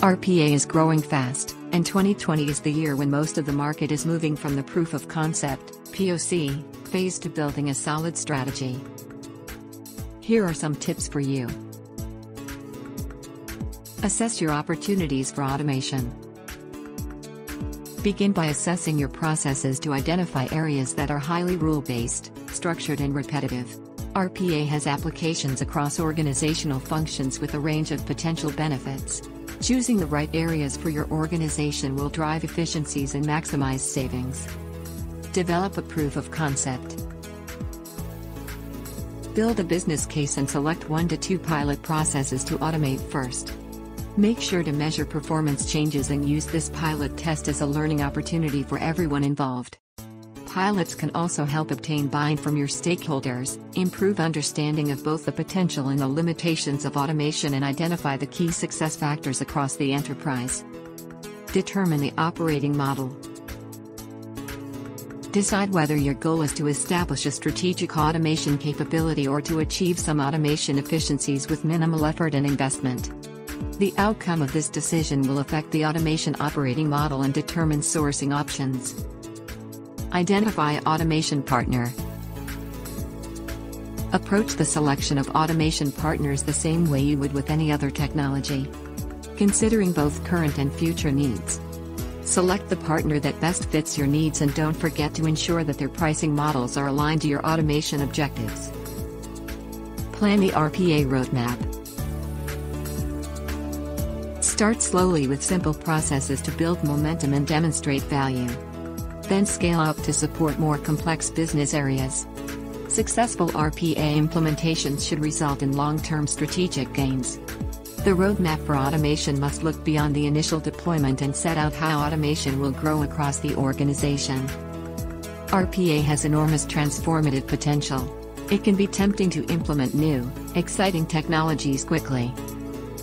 RPA is growing fast, and 2020 is the year when most of the market is moving from the proof of concept POC phase to building a solid strategy. Here are some tips for you. Assess your opportunities for automation. Begin by assessing your processes to identify areas that are highly rule based, structured, and repetitive. RPA has applications across organizational functions with a range of potential benefits. Choosing the right areas for your organization will drive efficiencies and maximize savings. Develop a proof of concept. Build a business case and select one to two pilot processes to automate first. Make sure to measure performance changes and use this pilot test as a learning opportunity for everyone involved. Pilots can also help obtain buy-in from your stakeholders, improve understanding of both the potential and the limitations of automation and identify the key success factors across the enterprise. Determine the operating model. Decide whether your goal is to establish a strategic automation capability or to achieve some automation efficiencies with minimal effort and investment. The outcome of this decision will affect the automation operating model and determine sourcing options. Identify automation partner. Approach the selection of automation partners the same way you would with any other technology. Considering both current and future needs. Select the partner that best fits your needs and don't forget to ensure that their pricing models are aligned to your automation objectives. Plan the RPA roadmap. Start slowly with simple processes to build momentum and demonstrate value then scale up to support more complex business areas. Successful RPA implementations should result in long-term strategic gains. The roadmap for automation must look beyond the initial deployment and set out how automation will grow across the organization. RPA has enormous transformative potential. It can be tempting to implement new, exciting technologies quickly.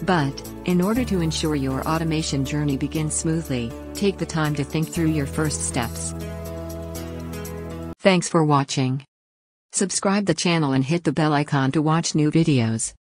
But, in order to ensure your automation journey begins smoothly, take the time to think through your first steps. Thanks for watching. Subscribe the channel and hit the bell icon to watch new videos.